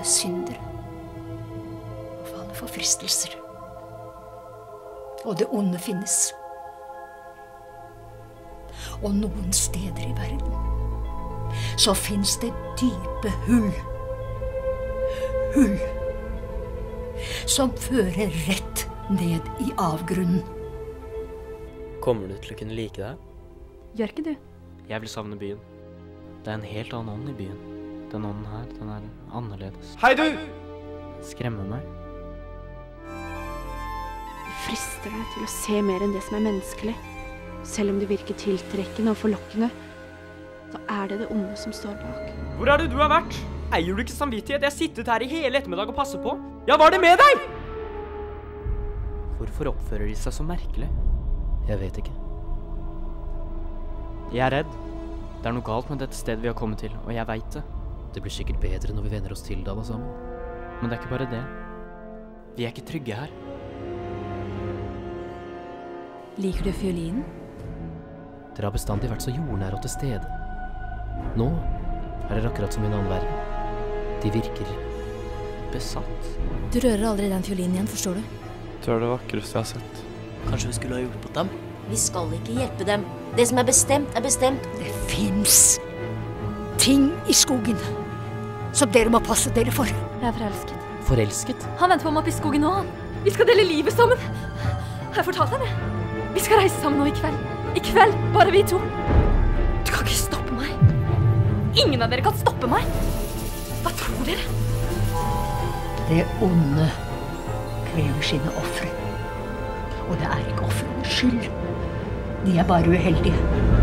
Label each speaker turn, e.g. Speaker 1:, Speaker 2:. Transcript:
Speaker 1: alle synder og faller for fristelser. Og det onde finnes. Og noen steder i verden så fins det dype hull. Hull som fører rett ned i avgrunnen.
Speaker 2: Kommer du til å kunne like det?
Speaker 3: Gjør ikke du?
Speaker 2: Jeg vil savne byen. Det er en helt annen ånd i byen. Den ånden her, den er annerledes.
Speaker 4: Hei, du!
Speaker 2: Skremmer meg.
Speaker 3: Det frister deg til å se mer enn det som er menneskelig. Selv om det virker tiltrekkende og forlokkende, så er det det onde som står bak.
Speaker 4: Hvor er det du har vært? Eier du ikke samvittighet? Jeg har sittet her i hele ettermiddag og passet på. Ja, hva er det med deg?
Speaker 2: Hvorfor oppfører de seg så merkelig?
Speaker 5: Jeg vet ikke.
Speaker 2: Jeg er redd. Det er noe galt med dette stedet vi har kommet til, og jeg veit det.
Speaker 5: Det blir sikkert bedre når vi venner oss til det alle sammen.
Speaker 2: Men det er ikke bare det. Vi er ikke trygge her.
Speaker 6: Liker du fiolinen?
Speaker 5: Dere har bestandig vært så jordnære og til stede. Nå er dere akkurat som i en annen verden. De virker
Speaker 2: Besatt.
Speaker 6: Du rører aldri den fiolinen igjen, forstår du?
Speaker 4: Du er det vakreste jeg har sett.
Speaker 7: Kanskje vi skulle ha hjulpet dem? Vi skal ikke hjelpe dem. Det som er bestemt, er bestemt.
Speaker 1: Det fins ting i skogen som dere må passe dere for.
Speaker 3: Jeg er forelsket.
Speaker 5: forelsket.
Speaker 3: Han venter på meg oppe i skogen nå, han. Vi skal dele livet sammen. Har jeg fortalt deg det? Vi skal reise sammen nå i kveld. I kveld, bare vi to. Du kan ikke stoppe meg. Ingen av dere kan stoppe meg. Hva tror dere?
Speaker 1: Det onde krever sine ofre. Og det er ikke ofrenes skyld. De er bare uheldige.